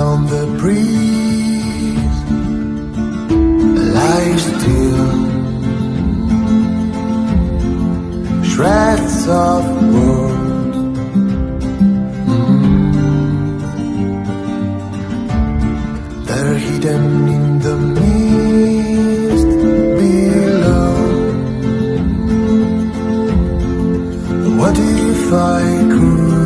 on the breeze. Lies still shreds of words mm-hmm. they're hidden in the mist below. What if I could